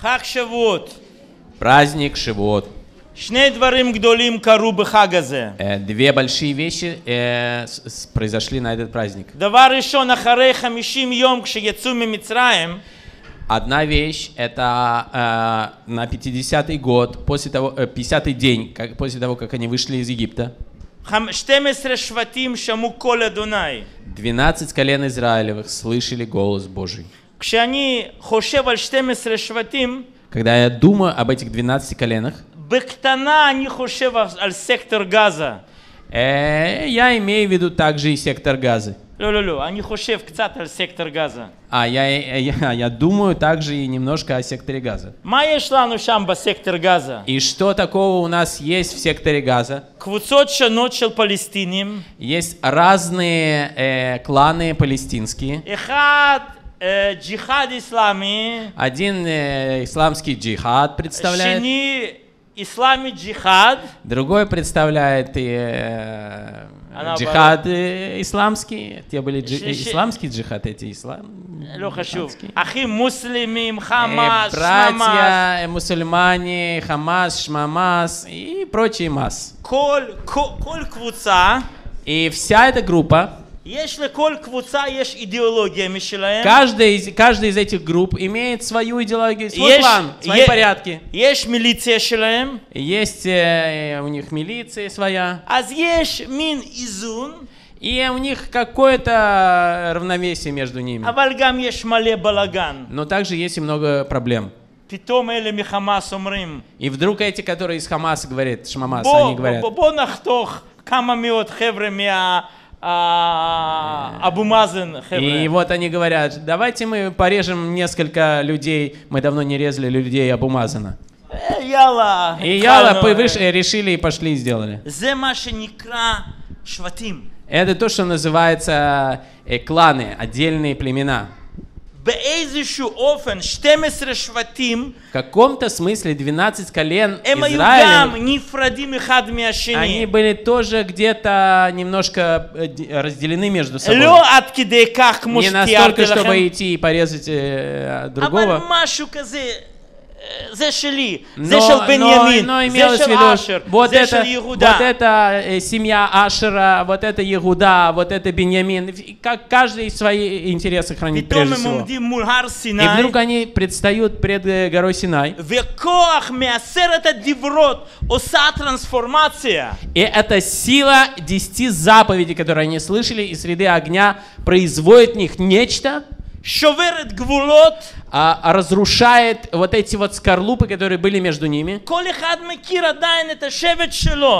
Хак Шавуот. Праздник Шавуот. Э, две большие вещи э, произошли на этот праздник. Одна вещь это э, на 50-й год, после того, э, 50-й день, как, после того, как они вышли из Египта. 12 колен Израилевых слышали голос Божий. כשאני חושב על 12 שבטים, Когда я думаю об этих 12 коленах, בקטנה אני חושב על- על סקטור גזה. э, я имею в виду также и сектор Газы. לא, לא, לא, אני חושב קצת על סקטור גזה. А я, я, я думаю также и немножко о секторе Газа. מה יש לנו שם בסקטור גזה? И что такого у нас есть в секторе Газа? קבוצות שונות של פלסטינים, Есть разные э, кланы палестинские. אחד Э, джихад ислами. Один э, исламский джихад представляет. Шини ислами джихад. Другой представляет э, а джихад э, исламский. Те были джи, э, исламский джихад, эти ислам. Леха Ахи муслимим, э, хамас, э, Братья, э, мусульмане, хамас, шмамас и прочие мас. масс. Коль, коль квуца. И вся эта группа Каждая из, каждая из этих групп имеет свою идеологию, свой есть, план, свои есть, порядки. Есть милиция шелаем. Есть э, э, у них милиция своя. А есть мин изун. И у них какое-то равновесие между ними. А вальгам есть мале балаган. Но также есть и много проблем. Или хамас умрим. И вдруг эти, которые из Хамаса говорят, Шмамас, они говорят. А, обумазан. И вот они говорят, давайте мы порежем несколько людей, мы давно не резали людей обумазано. Э, яла. И яла, повыш, э. решили и пошли и сделали. Это то, что называется э, кланы, отдельные племена в каком-то смысле 12 колен Израиля, они были тоже где-то немножко э, разделены между собой. Не настолько, чтобы идти и порезать э, другого. משהו כזה, אה, זה שלי, זה Но, של но, בנימין, но имелось זה в של виду, אשר, вот זה это, של вот יהודה. это э, семья Ашера, вот это Егуда, вот это Беньямин. И Как каждый свои интересы хранит פתאום прежде הם всего. עומדים מול הר И סיני, вдруг они предстают пред э, горой Синай. וכוח מעשרת הדיברות עושה טרנספורמציה. И эта сила десяти заповедей, которые они слышали из среды огня, производит в них нечто, שוברת גבולות, а, а, разрушает вот эти вот скорлупы, которые были между ними.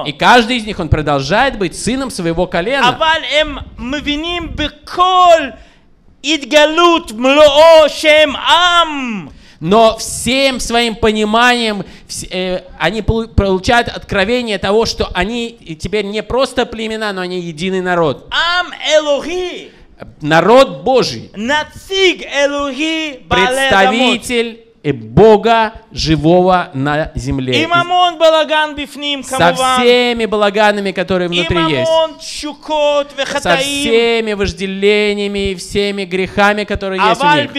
И каждый из них, он продолжает быть сыном своего колена. Но всем своим пониманием э, они получают откровение того, что они теперь не просто племена, но они единый народ. Ам Элохи народ Божий, представитель Бога живого на земле. Со всеми балаганами, которые внутри есть. Со всеми вожделениями и всеми грехами, которые есть у них.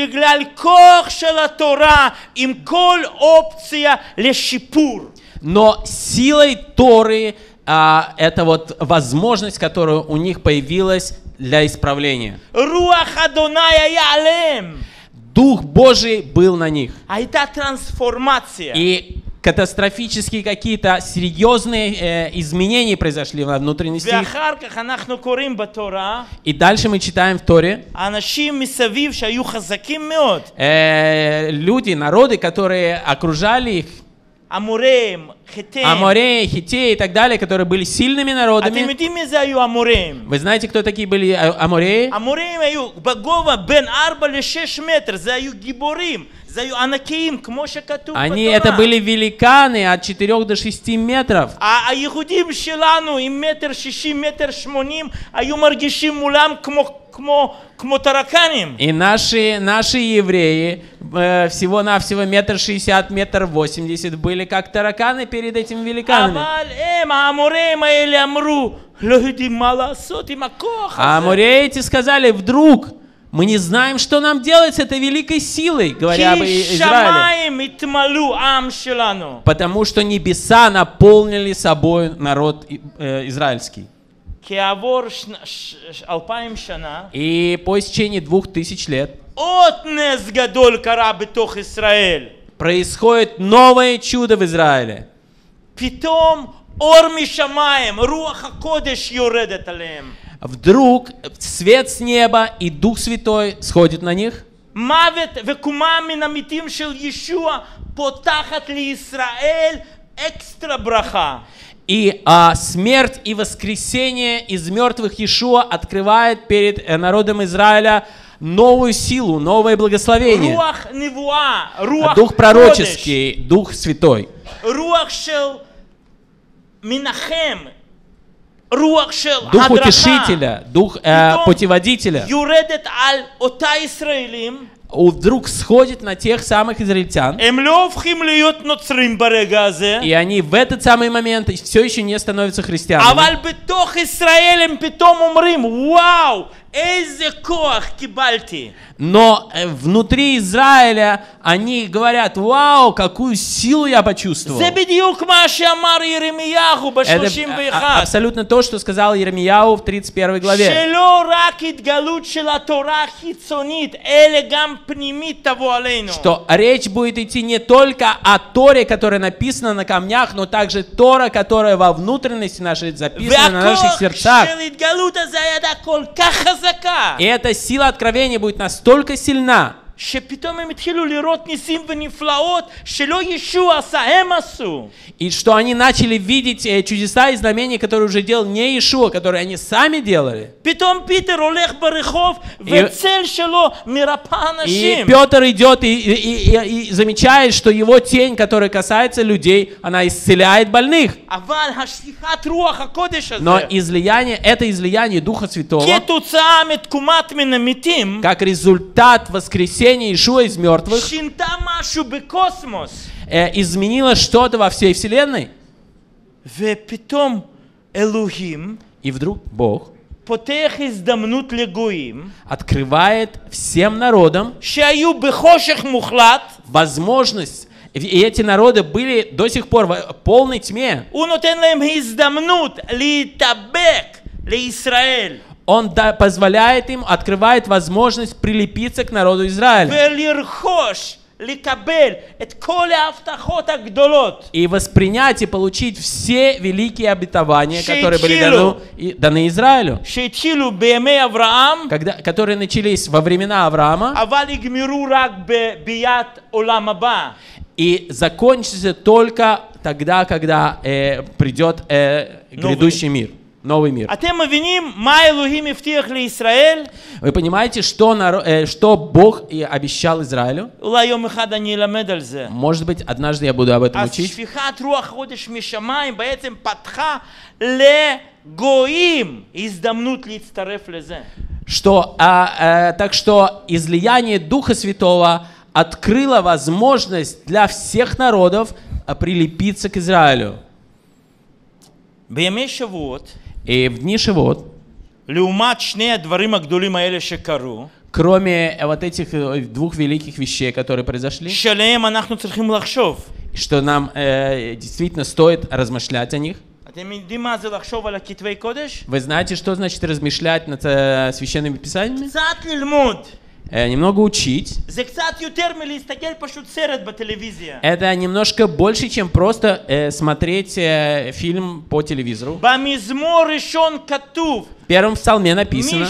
Но силой Торы – а, это вот возможность, которая у них появилась для исправления. Дух Божий был на них. А это трансформация. И катастрофические какие-то серьезные э, изменения произошли во внутренности. И дальше мы читаем в Торе. Э, люди, народы, которые окружали их, אמורים, חיטים. Амореи, Хитеи и так далее, которые были сильными אתם народами. יודעים מי זה היו אמורים? Вы знаете, кто такие были а- Амореи? המורים היו בגובה בין 4 ל-6 מטר, זה היו גיבורים, זה היו ענקיים, כמו שכתוב Они это בתורה. были великаны от 4 до 6 метров. ה- и наши, наши евреи э, всего-навсего метр шестьдесят, метр восемьдесят были как тараканы перед этим великанами. А муреи эти сказали, вдруг мы не знаем, что нам делать с этой великой силой, говоря об Израиле. Потому что небеса наполнили собой народ э, израильский. И по истечении двух тысяч лет происходит новое чудо в Израиле. Питом Ор Руаха Кодеш юредет. Вдруг свет с неба и Дух Святой сходит на них. Мавет векумами мин амитим шел Иешуа потахат ли Исраэль экстра браха. И а, смерть и воскресение из мертвых Иешуа открывает перед э, народом Израиля новую силу, новое благословение. Руах невуа, руах дух пророческий, кодыш, Дух Святой. Руах шел минахем, руах шел дух утешителя, Дух э, путеводителя. Юредет аль ота Исраилим, вдруг сходит на тех самых израильтян. И они в этот самый момент все еще не становятся христианами. Но э, внутри Израиля они говорят, вау, какую силу я почувствовал. Это а, абсолютно то, что сказал Еремияу в 31 главе. Что речь будет идти не только о Торе, которая написана на камнях, но также Тора, которая во внутренности нашей записана на наших сердцах языка. И эта сила откровения будет настолько сильна, и что они начали видеть э, чудеса и знамения, которые уже делал не Иешуа, которые они сами делали. И, и Петр идет и, и, и, и замечает, что его тень, которая касается людей, она исцеляет больных. Но излияние, это излияние Духа Святого, как результат воскресения воскресение Ишуа из мертвых э, изменило что-то во всей вселенной. И вдруг Бог открывает всем народам возможность. И эти народы были до сих пор в полной тьме. Он да, позволяет им, открывает возможность прилепиться к народу Израиля. И воспринять и получить все великие обетования, которые были даны, даны Израилю, когда, которые начались во времена Авраама, и закончится только тогда, когда э, придет э, грядущий мир. новый мир. אתם מבינים מה אלוהים הבטיח לישראל? Вы понимаете, что, наро- э, что Бог и обещал Израилю? אולי יום אחד אני אלמד על זה. Может быть, однажды я буду об этом אז учить. שפיכת רוח קודש משמיים בעצם פתחה לגויים הזדמנות להצטרף לזה. Что, а, э, так что излияние Духа Святого открыло возможность для всех народов а, прилепиться к Израилю. בימי שבועות, И в дни Шивот, לעומת שני הדברים הגדולים האלה שקרו, кроме э, вот этих э, двух великих вещей, которые произошли, שעליהם אנחנו צריכים לחשוב. что нам э, действительно стоит размышлять о них. אתם יודעים מה זה לחשוב על הכתבי קודש? Вы знаете, что значит размышлять над э, священными писаниями? קצת ללמוד. Э, немного учить. Это немножко больше, чем просто э, смотреть э, фильм по телевизору. В первом псалме написано.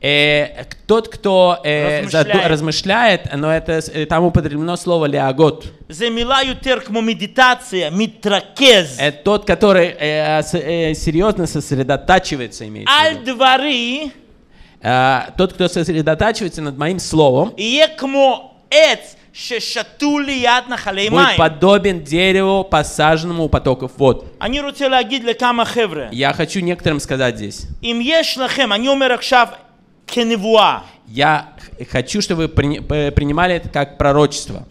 Э, тот, кто э, размышляет. Заду, размышляет, но это э, там употреблено слово леагот. медитация, э, тот, который э, серьезно сосредотачивается, имеется в виду. Э, тот, кто сосредотачивается над моим словом, будет подобен дереву, посаженному у потоков вод. Я хочу некоторым сказать здесь. Я хочу, чтобы вы принимали это как пророчество.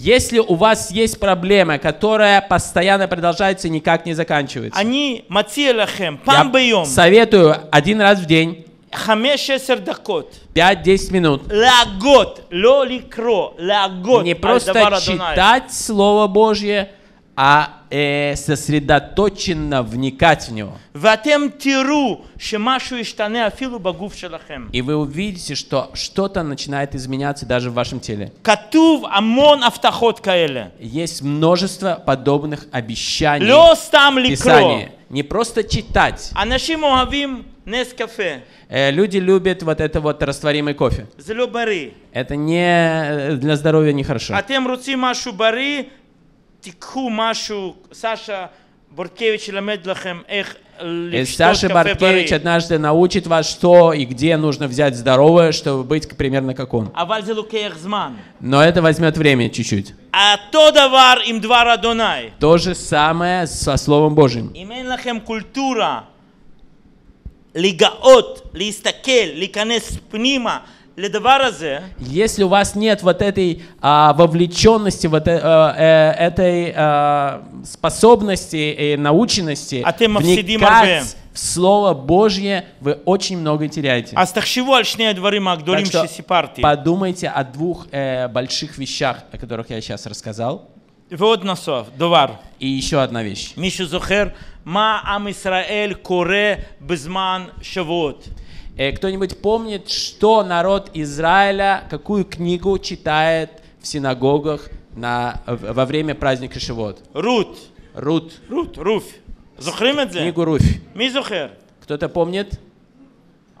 Если у вас есть проблема, которая постоянно продолжается и никак не заканчивается, я советую один раз в день 5-10 минут. Не просто читать Слово Божье, а э, сосредоточенно вникать в него. И вы увидите, что что-то начинает изменяться даже в вашем теле. Есть множество подобных обещаний в Писании. Не просто читать. Э, люди любят вот это вот растворимый кофе. Это не э, для здоровья нехорошо. תיקחו משהו, סשה בורקביץ' ילמד לכם איך И לשתות Саша קפה Баркевич בריא. однажды научит вас, что и где нужно взять здоровое, чтобы быть примерно как он. אבל זה לוקח זמן. Но это возьмет время чуть-чуть. אותו דבר עם דבר אדוני. То же самое со Словом Божьим. אם אין לכם קולטורה לגאות, להסתכל, להיכנס פנימה לדבר הזה, Если у вас нет вот этой а, вовлеченности, вот э, э, этой а, способности и наученности אתם מפסידים הרבה. вникать в Слово Божье, вы очень много теряете. אז תחשבו על שני הדברים הגדולים Так что שסיפרתי. подумайте о двух э, больших вещах, о которых я сейчас рассказал. ועוד נוסף, דבר. И еще одна вещь. מישהו זוכר מה עם ישראל קורא בזמן שבועות? Э, кто-нибудь помнит, что народ Израиля, какую книгу читает в синагогах на, во время праздника Шивот? Рут. Рут. Рут. Руф. Зухрим? Книгу Руф. Ми зухер? Кто-то помнит?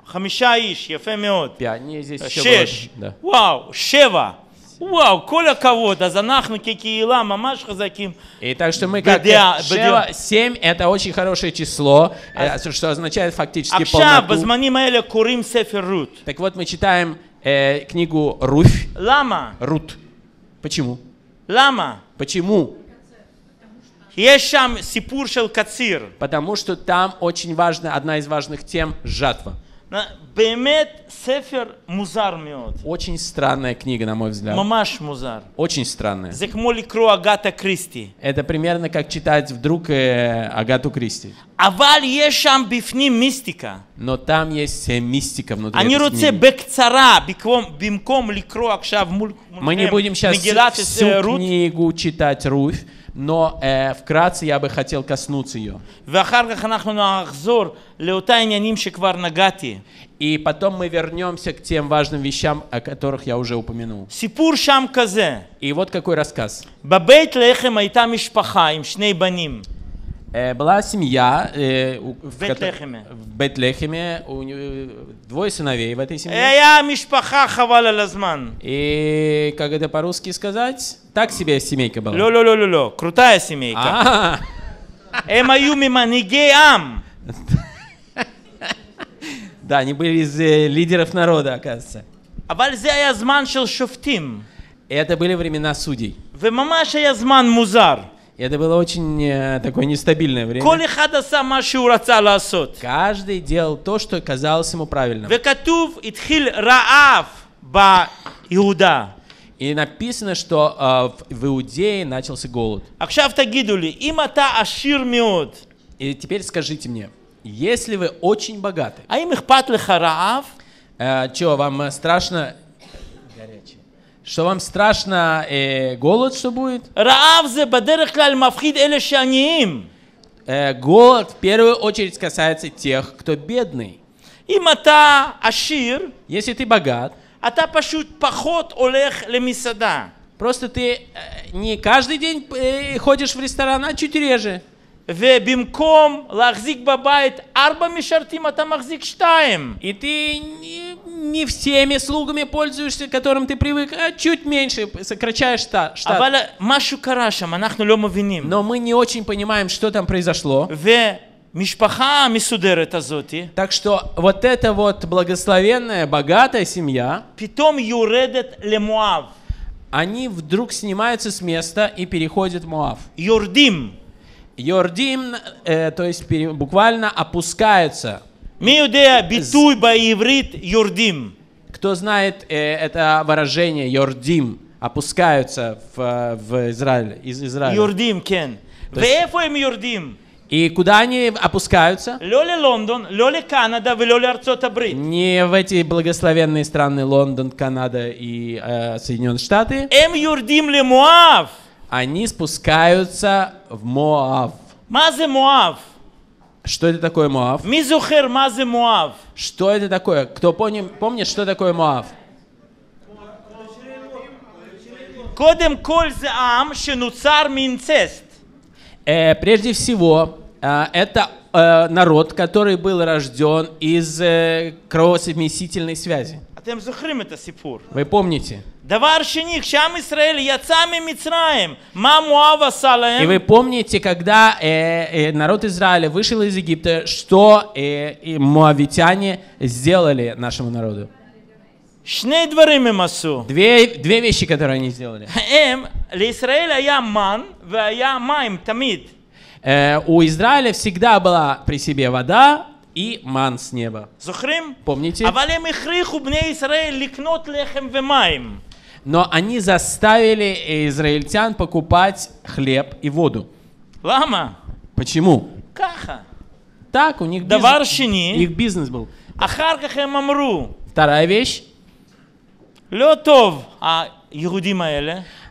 Хамиша иш, яфе меот. Пять, не здесь э, еще Шеш. Да. Вау, шева. וואו, כל הכבוד. אז אנחנו כקהילה ממש חזקים. И так что мы как Бедя- Шева, 7 это очень хорошее число, э, что означает фактически עכשיו, полноту. בזמנים האלה קוראים ספר רות. Так вот, мы читаем э, книгу Руфь. למה? Рут. Почему? למה? Почему? יש שם סיפור של קציר. Потому что там очень важна, одна из важных тем – жатва. Бемет Сефер Музар Очень странная книга, на мой взгляд. Мамаш Музар. Очень странная. Зекмоли Агата Кристи. Это примерно как читать вдруг э, Агату Кристи. Аваль ешам бифни мистика. Но там есть э, мистика внутри Они руце бекцара, бимком ликру акшав муль. Мы не будем сейчас всю книгу читать Руфь но э, вкратце я бы хотел коснуться ее. ואחר כך אנחנו נחזור לאותה עניינים שכבר נגעתי. И потом мы вернемся к тем важным вещам, о которых я уже упомянул. סיפור שם כזה, И вот какой рассказ. בבית לחם הייתה משפחה עם שני בנים. Э, была семья э, у- в, кото- Бетлехеме. в Бетлехеме, у нее двое сыновей в этой семье. היה משפחה חבל על הזמן. И как это по-русски сказать? Так себе семейка была. לא, לא, לא, לא, לא, קרוטה הסמיקה. А, הם היו ממנהיגי עם. Да, они были из э, лидеров народа, оказывается. אבל זה היה זמן של שופטים. И это были времена судей. וממש היה זמן מוזר. И это было очень э, такое нестабильное время. כל אחד עשה מה שהוא רצה לעשות. Каждый делал то, что казалось ему правильным. וכתוב, התחיל רעב ביהודה. И написано, что э, в в Иудее начался голод. עכשיו תגידו לי, אם אתה עשיר מאוד, И теперь скажите мне, если вы очень богаты, האם אכפת לך רעב? что, вам э, страшно... Горячее. Что вам страшно э, голод, что будет? רעב זה בדרך כלל מפחיד אלה שעניים. Э, голод в первую очередь касается тех, кто бедный. אם אתה עשיר, Если ты богат, אתה פשוט פחות הולך למסעדה. просто ты э, не каждый день э, ходишь в ресторан, а чуть реже. ובמקום להחזיק בבית ארבע משרתים, אתה מחזיק שתיים. И ты не, не всеми слугами пользуешься, к которым ты привык, а чуть меньше сокращаешь шта- штат. אבל משהו קרה שם, אנחנו לא מבינים. Но мы не очень понимаем, что там произошло. ומשפחה המסודרת הזאת, Так что вот эта вот благословенная, богатая семья, פתאום יורדת למואב. они вдруг снимаются с места и переходят в Моав. יורדים. Йордим, э, то есть пере- буквально опускаются. מי יודע ביטוי בעברית יורדים? Кто знает э, это выражение Йордим, опускаются в, в Израиль, из Израиля. יורדים, כן. То есть- ואיפה הם יורדים? И куда они опускаются? לא ללונדון, לא לקנדה ולא לארצות הברית. Не в эти благословенные страны Лондон, Канада и э, Соединенные Штаты. הם יורדים למואב. Они спускаются в Моав. מה זה מואב? Что это такое Моав? Мизухер мазе Моав. Что это такое? Кто пони, помнит, что такое Моав? Кодем коль ам шенуцар минцест. Э, прежде всего, э, это э, народ, который был рожден из кровосовместительной связи. אתם זוכרים את הסיפור. Вы помните? דבר שני, כשעם ישראל יצא ממצרים, מה מואב עשה И вы להם? помните, когда э, э, народ Израиля вышел из Египта, что э, и моавитяне сделали нашему народу? שני דברים הם עשו. Две, две вещи, которые они сделали. הם, לישראל היה מן והיה מים תמיד. Э, у Израиля всегда была при себе вода и ман с неба. Зухрим? Помните? Авалем ихриху бне Исраэль ликнот лехем вемаем. Но они заставили израильтян покупать хлеб и воду. Лама? Почему? Каха. Так, у них бизнес, их бизнес был. Ахарках им амру. Вторая вещь. Летов, а Иудим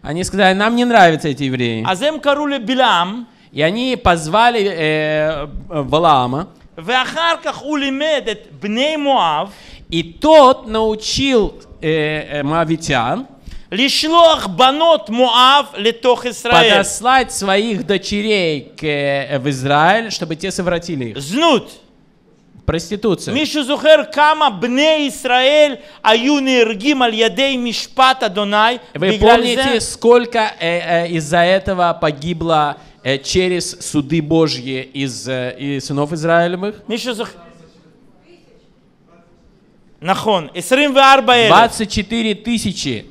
Они сказали, нам не нравятся эти евреи. Азем карули Билам. И они позвали э, Валаама. ואחר כך הוא לימד את בני מואב и тот научил э, э, моавитян לשלוח בנות מואב לתוך ישראל. подослать своих дочерей к, э, в Израиль, чтобы те совратили их. זנות. Проституция. מישהו זוכר כמה בני ישראל היו נהרגים על ידי משפט אדוני Вы בגלל помните, זה? сколько э, э, из-за этого погибло э, через суды Божьи из, э, и сынов Израилевых? מישהו זוכר? נכון, 24 אלף. 24 тысячи.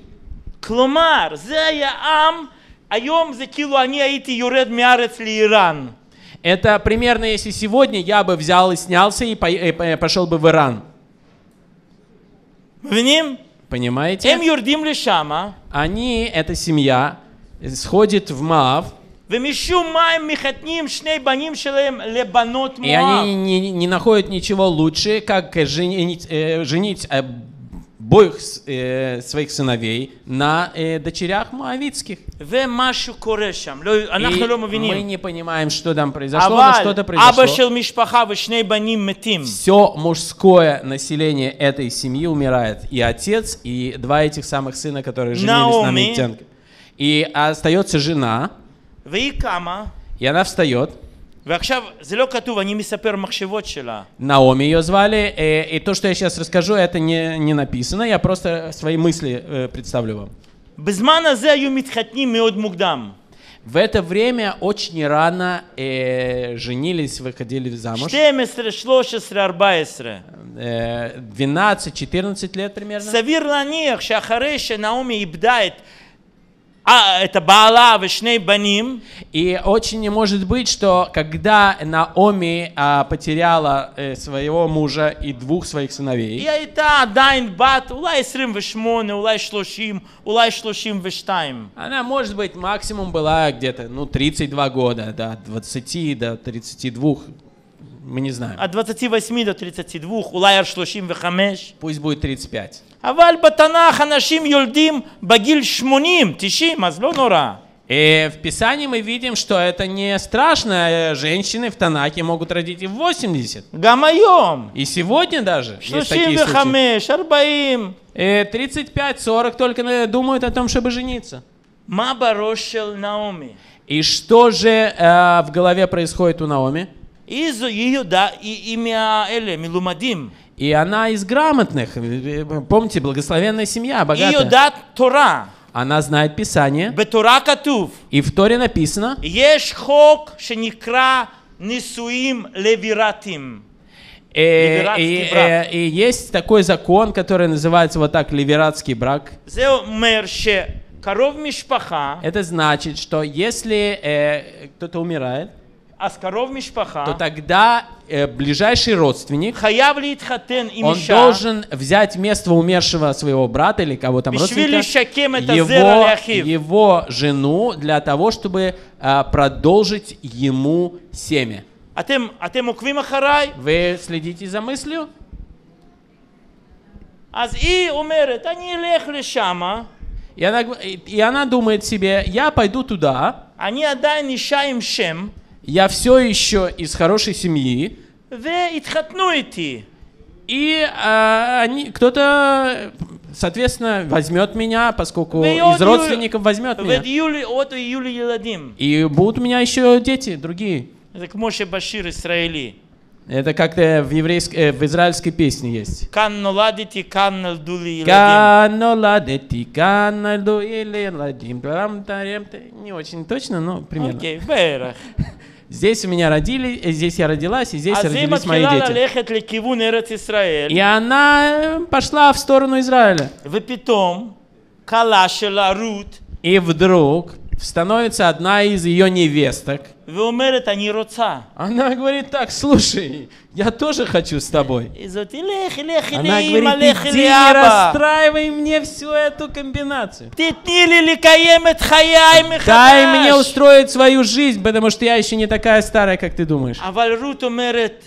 כלומר, זה היה עם, היום זה כאילו אני הייתי יורד מארץ לאיראן. Это примерно, если сегодня я бы взял и снялся и, по- и по- пошел бы в Иран. מבינים? Понимаете? הם יורדים לשם, Они, эта семья, сходит в Маав, И они не, не находят ничего лучше, как э, женить, э, женить э, обоих э, своих сыновей на э, дочерях моавитских. И мы не понимаем, что там произошло, но что-то произошло. Все мужское население этой семьи умирает. И отец, и два этих самых сына, которые женились Наоми. на Митянке. И остается жена. и она встает. ועכשיו, זה לא כתוב, אני מספר מחשבות שלה. Наоми ее звали. э, И то, что я сейчас расскажу, это не, не написано. Я просто свои мысли э, представлю вам. בזמן הזה היו מתחתנים מאוד מוקדם. В это время очень рано э, женились, выходили замуж. 12, 13, 14. Э, 12-14 лет примерно. סביר להניח שאחרי שנעמי איבדה את, а это Баала, Вишней Баним. И очень не может быть, что когда Наоми а, потеряла э, своего мужа и двух своих сыновей. Я это Дайн Бат, улай срим вышмоне улай шлошим, улай шлошим выштайм. Она, может быть, максимум была где-то, ну, 32 года, да, 20, до 32, мы не знаем. עד 28 до 32, אולי עד 35. Пусть будет 35. אבל בתנ"ך אנשים יולדים בגיל 80, 90, אז לא נורא. И в Писании мы видим, что это не страшно. э, Женщины в Танаке могут родить и в 80. גם היום. И сегодня даже есть такие случаи. 35, 40. Э, 35-40 только э, думают о том, чтобы жениться. מה בראש של נעמי? И что же э, в голове происходит у Наоми? И она из грамотных. Помните, благословенная семья, богатая. Она знает Писание. Бетура катув. И в Торе написано. Э, и, и, и, э, и есть такой закон, который называется вот так левиратский брак. Это значит, что если э, кто-то умирает, то тогда э, ближайший родственник, он должен взять место умершего своего брата или кого там родственника, его, его жену для того, чтобы э, продолжить ему семя. Вы следите за мыслью? И она, и она думает себе, я пойду туда. Я все еще из хорошей семьи. И а, они, кто-то, соответственно, возьмет меня, поскольку из родственников возьмет меня. И будут у меня еще дети другие. Это Моше Башир Исраили. Это как-то э, в, еврейской, э, в израильской песне есть. Канноладити каннальду или Канноладити каннальду или ладим. Не очень точно, но примерно. Окей, okay. Здесь у меня родили, э, здесь я родилась, и здесь а родились мои дети. И она пошла в сторону Израиля. И вдруг становится одна из ее невесток. ואומרת, אני רוצה. Она говорит так, слушай, я тоже хочу с тобой. היא זאת, לך, לך Она לאמא, говорит, לך иди не לאבא. расстраивай мне всю эту комбинацию. תתני לי לקיים את חיי Дай мне מחדש. устроить свою жизнь, потому что я еще не такая старая, как ты думаешь. אבל רות אומרת,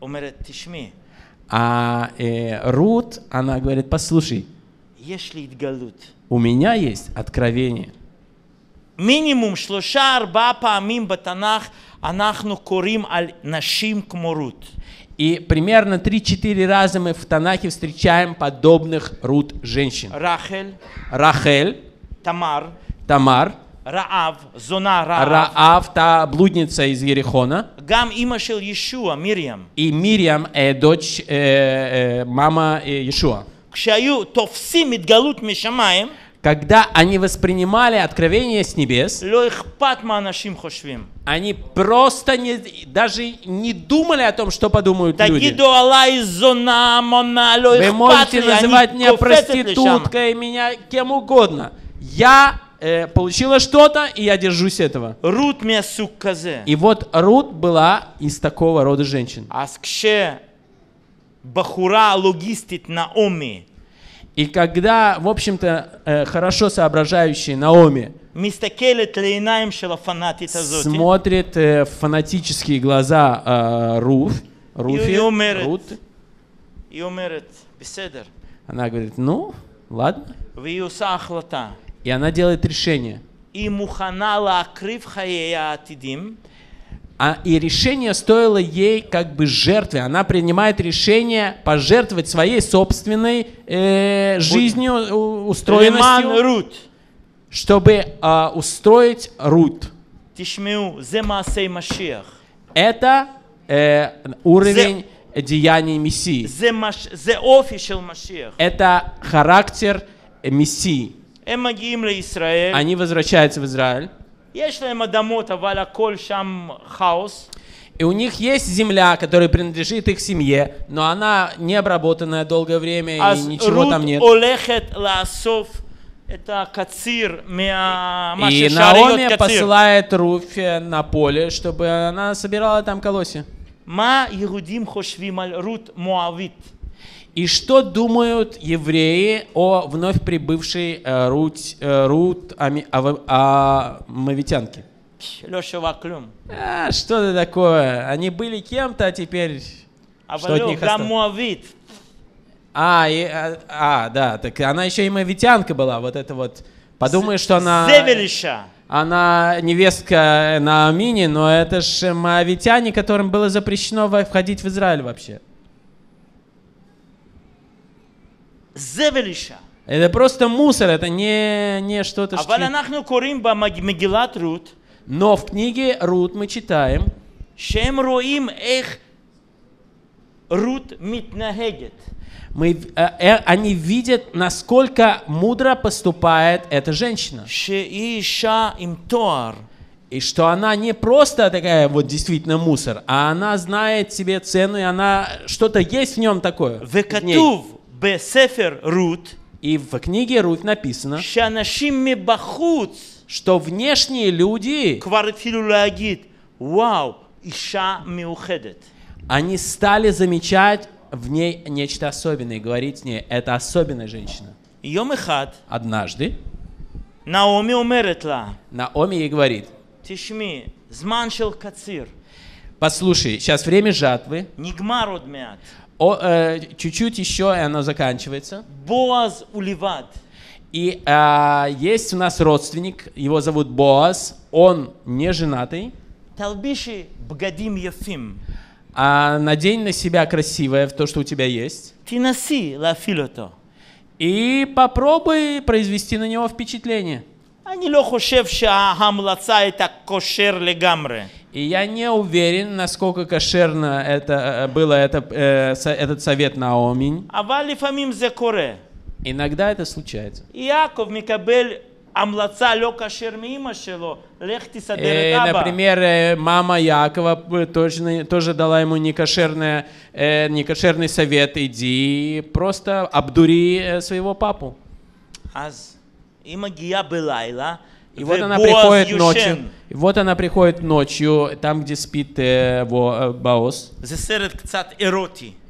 ואומרת, תשמעי, А э, Рут, она говорит, послушай, יש לי התגלות. у меня есть откровение. Минимум шлоша арба паамим батанах анахну курим аль нашим кмурут. И примерно 3-4 раза мы в Танахе встречаем подобных рут женщин. Рахель. Рахель. Тамар. Тамар. Раав, зона Раав. Раав, та блудница из Ерехона. Гам имашел Иешуа, Мирьям. И Мирьям, э, дочь, э, э, мама э, Иешуа когда они воспринимали откровение с небес, они просто не, даже не думали о том, что подумают люди. Вы можете называть меня проституткой, меня кем угодно. Я э, получила что-то, и я держусь этого. Рут И вот Рут была из такого рода женщин. Бахура логистит Наоми. И когда, в общем-то, э, хорошо соображающий Наоми смотрит э, в фанатические глаза э, Руф, Руфи, Рут, она говорит, ну, ладно. И она делает решение. И муханала акрив хаяя атидим. А, и решение стоило ей как бы жертвы. Она принимает решение пожертвовать своей собственной э, жизнью, у, устроенностью, Руд. чтобы э, устроить Рут. Это э, уровень деяний Мессии. Это характер Мессии. Они возвращаются в Израиль. И у них есть земля, которая принадлежит их семье, но она не обработанная долгое время, и ничего там нет. Это кацир, И Наоми посылает Руфе на поле, чтобы она собирала там колоси. Ма рут муавит. И что думают евреи о вновь прибывшей э, Рут, э, Рут ами, а, а, Мавитянке? А, что это такое? Они были кем-то, а теперь а что от них? А, и, а, а, да, так она еще и мавитянка была, вот это вот. Подумаешь, что она... Зевелища. Она невестка на Наамини, но это же мавитяне, которым было запрещено входить в Израиль вообще. זבל אישה. Это просто мусор, это не, не что-то... אבל что- אנחנו קוראים במגילת רות, Но в книге Рут мы читаем, שהם רואים איך רות מתנהגת. мы, э, э, они видят, насколько мудро поступает эта женщина. שהיא אישה עם תואר. И что она не просто такая вот действительно мусор, а она знает себе цену, и она что-то есть в нем такое. в ней. וכתוב בספר רות, И в книге Рут написано, שאנשים מבחוץ что внешние люди, כבר התחילו להגיד, וואו, אישה מיוחדת. они стали замечать в ней нечто особенное, и говорить с ней, это особенная женщина. יום אחד, Однажды נעמי אומרת לה, Наоми ей говорит, תשמעי, זמן של קציר, послушай, сейчас время жатвы, נגמר עוד מעט. О, э, чуть-чуть еще, и оно заканчивается. בועז הוא לבד. И а, есть у нас родственник, его зовут Боаз, он не женатый, תלבישי בגדים יפים. а надень на себя красивое, в то, что у тебя есть, תנסי להפעיל אותו. и попробуй произвести на него впечатление. אני לא חושב שההמלצה הייתה כושר לגמרי. И я не уверен, насколько кошерно это э, было это, э, со- этот совет Наоми. אבל לפעמים זה קורה. Иногда это случается. יעקב מקבל המלצה לא כשר מאימא שלו, לך תסדר Э, את אבא. например, э, мама Якова э, точно, тоже дала ему некошерное, э, некошерный совет. Иди, просто обдури э, своего папу. אז היא מגיעה בלילה, и вот она приходит ночью. И вот она приходит ночью, там, где спит э, во, э, Баос.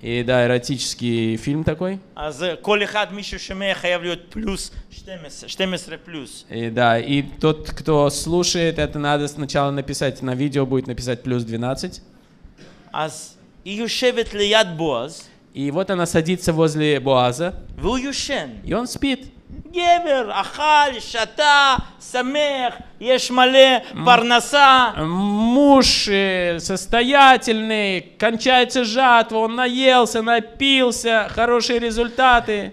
И да, эротический фильм такой. А за колихат мишушеме появляют плюс штемес, штемесре плюс. И да, и тот, кто слушает, это надо сначала написать на видео, будет написать плюс 12. И вот она садится возле Боаза. И он спит. גבר, אכל, שתה, שמח, יש מלא פרנסה. Муж э, состоятельный, кончается жатва, он наелся, напился, хорошие результаты.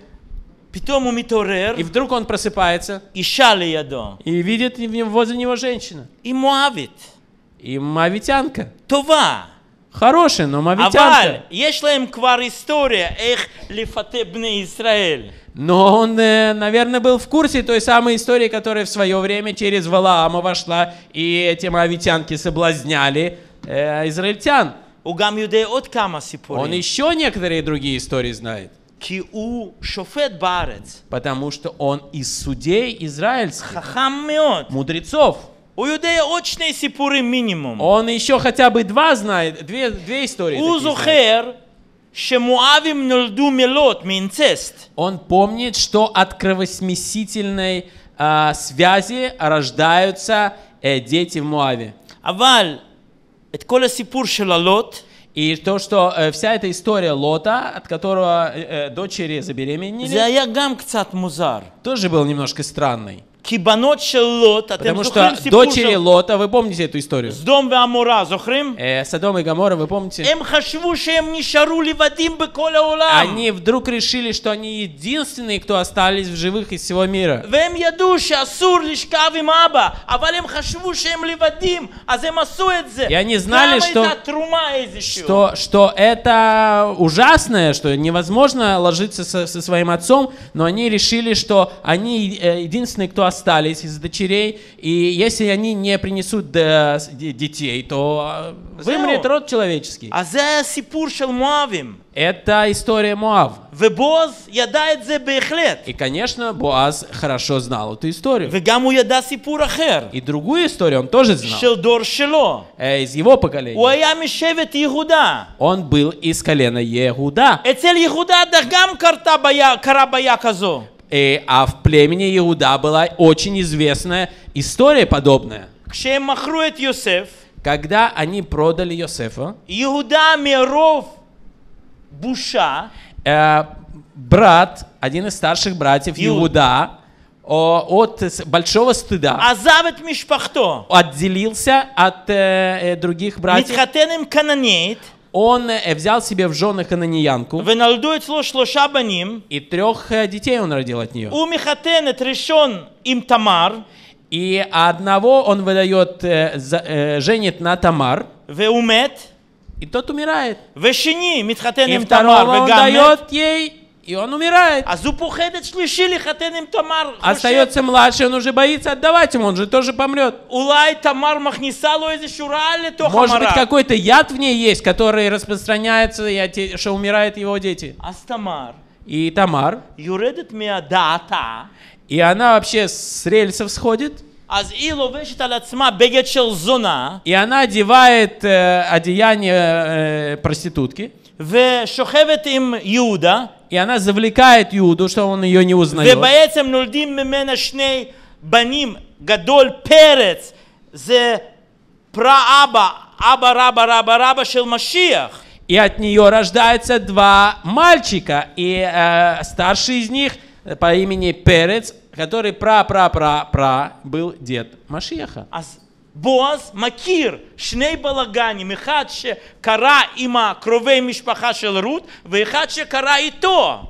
פתאום הוא מתעורר, И вдруг он просыпается אישה לידו. и видит в нем- возле него женщину. היא מואבית, И мавитянка. טובה. хороший, но мавитянка. Но он, э, наверное, был в курсе той самой истории, которая в свое время через Валаама вошла, и эти мавитянки соблазняли э, израильтян. Он еще некоторые другие истории знает. Потому что он из судей израильских, мудрецов. У иудея очные сипуры минимум. Он еще хотя бы два знает, две, две истории. Узухер, шемуавим нульду мелот, минцест. Он помнит, что от кровосмесительной э, связи рождаются э, дети в Муаве. Аваль, это кола сипур шелалот. И то, что э, вся эта история Лота, от которого э, э, дочери забеременели, тоже был немножко странный. Потому что дочери Лота, вы помните эту историю? Сдом э, Содом и Гамора, вы помните? Они вдруг решили, что они единственные, кто остались в живых из всего мира. И они знали, что, что, что это ужасное, что невозможно ложиться со, со своим отцом, но они решили, что они э, единственные, кто остались остались из дочерей, и если они не принесут э, детей, то э, вымрет род человеческий. А за Сипур шел Моавим. Это история Моав. И, конечно, Боаз хорошо знал эту историю. И другую историю он тоже знал. Шело. Э, из его поколения. Он был из колена Иегуда. И, а в племени Иуда была очень известная история подобная. Йосеф, Когда они продали Йосефа, Иуда Миров Буша, э, брат, один из старших братьев Иуда, о, от большого стыда Азавет отделился от э, э других братьев он э, взял себе в жены Хананиянку. И трех э, детей он родил от нее. им Тамар. И одного он выдает, э, женит на Тамар. И тот умирает. И второго он дает ей и он умирает. אז הוא פוחד את שלישי לחתן עם תמר. חושב, Остается младший, он уже боится отдавать ему, он же тоже помрет. אולי תמר מכניסה לו איזשהו רעל לתוך Может быть, המרק. какой-то яд в ней есть, который распространяется, и оте- что умирают его дети. אז תמר И Тамар, יורדת מהדעתה, и она вообще с рельсов сходит, אז היא לובשת על עצמה בגד של זונה, И она одевает э, одеяние э, проститутки, ושוכבת עם יהודה, и она завлекает Иуду, что он ее не узнает. ובעצם נולדים ממנה שני בנים, גדול פרץ, זה פרה-אבא, אבא רבא רבא רבא של משיח. И от нее рождаются два мальчика, и э, старший из них э, по имени Перец, который пра-пра-пра-пра был дед Машиаха. אז בועז מכיר שני בלאגנים, אחד שקרה עם הקרובי משפחה של רות, ואחד שקרה איתו.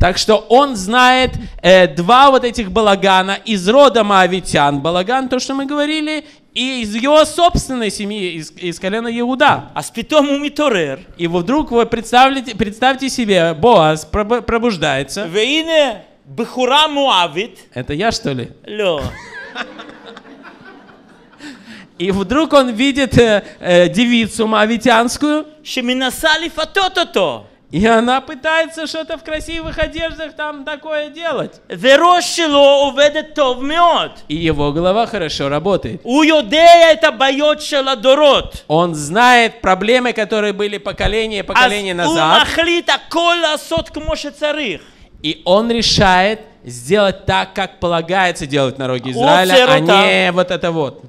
Так что он знает э, два вот этих балагана из рода Моавитян. Балаган, то, что мы говорили, и из его собственной семьи, из, из колена Иуда. אז פתאום הוא מתעורר, И вот вдруг вы представьте, представьте себе, Боаз пробу- пробуждается. והנה בחורה מואבית, Это я, что ли? И вдруг он видит э, э, девицу мавитянскую. И она пытается что-то в красивых одеждах там такое делать. И его голова хорошо работает. Он знает проблемы, которые были поколения и поколения назад. И он решает сделать так, как полагается делать народу Израиля, а не вот это вот.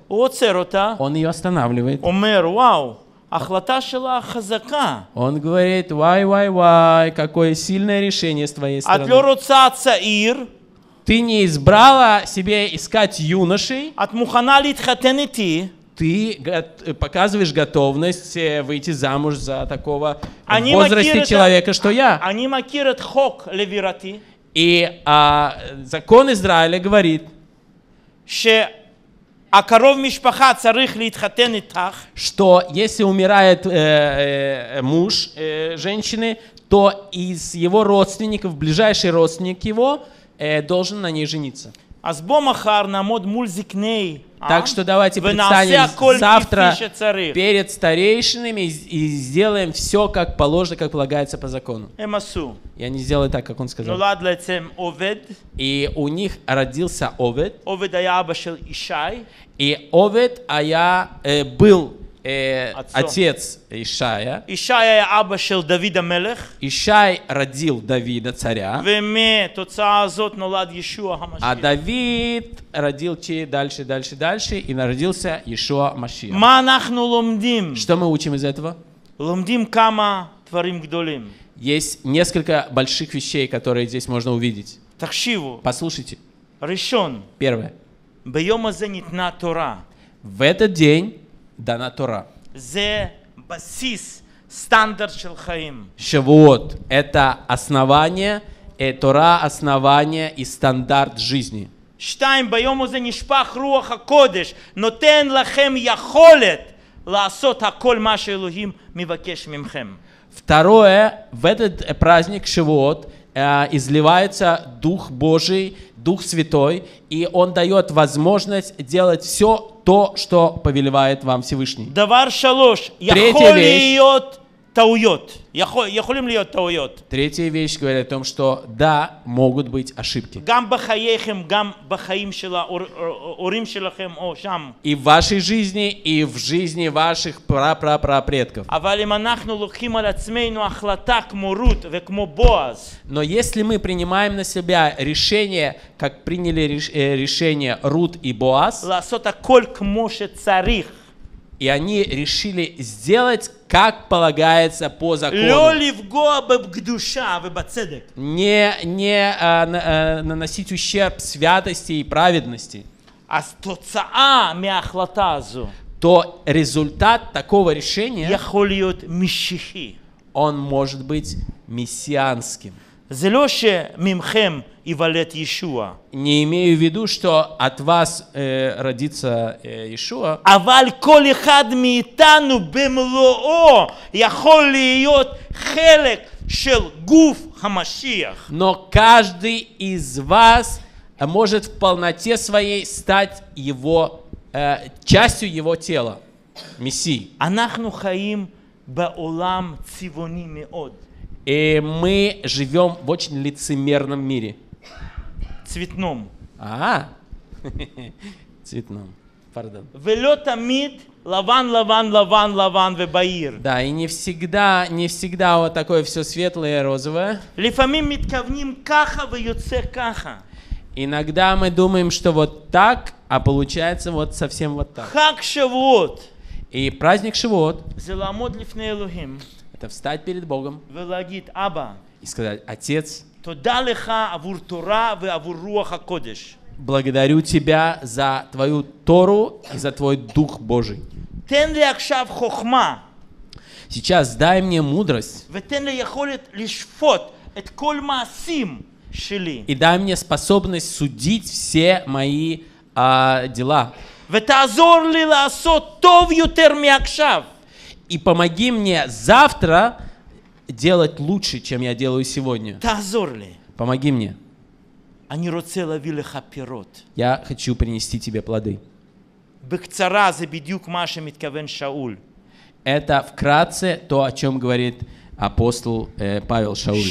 Он ее останавливает. Умер, вау. Он говорит, вай, вай, вай, какое сильное решение с твоей стороны. Ты не избрала себе искать юношей. Ты показываешь готовность э, выйти замуж за такого в возрасте человека, что я. אני מכיר את חוק לבירתי, И а, закон Израиля говорит, שהקרוב משפחה צריך להתחתן איתך, что если умирает э, э, муж э, женщины, то из его родственников, ближайший родственник его, э, должен на ней жениться. אז בוא מחר נעמוד מול זקני העם, Так что давайте представим завтра перед старейшинами и сделаем все, как положено, как полагается по закону. И они сделали так, как он сказал. И у них родился Овед. И Овед Ая э, был э, отец Ишая. Ишая аба шел Давида мелех. Ишай родил Давида царя. А Давид родил че дальше, дальше, дальше, и народился Иешуа Машия. Ну Что мы учим из этого? Ломдим кама творим гдолим. Есть несколько больших вещей, которые здесь можно увидеть. Такшиву. Послушайте. Решен. Первое. В этот день дана Тора. זה בסיס, סטנדרט של חיים. Шавуот – это основание, э, Тора – основание и стандарт жизни. שתיים, ביום הזה נשפך רוח הקודש, נותן לכם יכולת לעשות הכל מה שאלוהים מבקש מכם. Второе, в этот э, праздник Шивот изливается Дух Божий, Дух Святой, и Он дает возможность делать все то, что повелевает вам Всевышний. Третья вещь тауйот. Яхулим льет тауйот. Третья вещь говорит о том, что да, могут быть ошибки. Гам бахаехем, гам бахаим шила, урим шилахем, о, шам. И в вашей жизни, и в жизни ваших прапрапрапредков. А Но если мы принимаем на себя решение, как приняли э, решение Рут и Боаз, и они решили сделать, как полагается по закону. Не, не а, на, а, наносить ущерб святости и праведности. То результат такого решения он может быть мессианским. זה לא שממכם ייוולד ישוע, Не имею в виду, что от вас э, родится э, Иешуа, אבל כל אחד מאיתנו במלואו יכול להיות חלק של גוף המשיח. но каждый из вас э, может в полноте своей стать его э, частью его тела, Мессии. אנחנו חיים בעולם צבעוני מאוד. И мы живем в очень лицемерном мире. Цветном. А, цветном. Пардон. Велета мид лаван, лаван, лаван, лаван вебаир. Да, и не всегда, не всегда вот такое все светлое и розовое. Лифамим митковним каха веюце каха. Иногда мы думаем, что вот так, а получается вот совсем вот так. Хак шавуот. И праздник Шивот. Зеламод лифней Элохим это встать перед Богом ולהגיד, אבא, и сказать, Отец, תודה לך עבור תורה ועבור רוח הקודש. благодарю Тебя за Твою Тору и за Твой Дух Божий. תן לי עכשיו חוכמה, Сейчас дай мне мудрость ותן לי יכולת לשפוט את כל מעשים שלי. и дай мне способность судить все мои а, дела. ותעזור לי לעשות טוב יותר מעכשיו. и помоги мне завтра делать лучше, чем я делаю сегодня. Тазорли. Помоги мне. Я хочу принести тебе плоды. Это вкратце то, о чем говорит апостол э, Павел Шауль.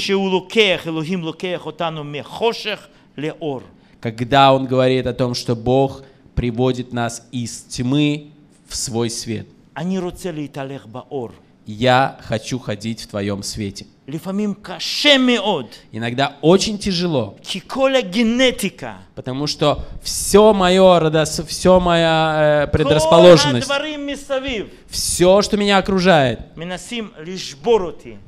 Когда он говорит о том, что Бог приводит нас из тьмы в свой свет. אני רוצה להתהלך באור. я хочу ходить в Твоем свете. Иногда очень тяжело. Потому что все мое родос... все моя э, предрасположенность, все, что меня окружает,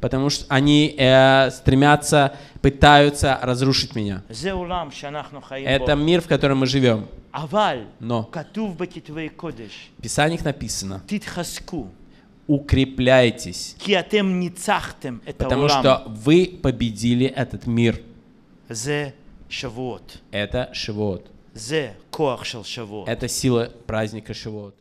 потому что они э, стремятся, пытаются разрушить меня. Это мир, в котором мы живем. Но в Писаниях написано, укрепляйтесь. Потому что вы победили этот мир. Это Шивот. Это сила праздника Шивот.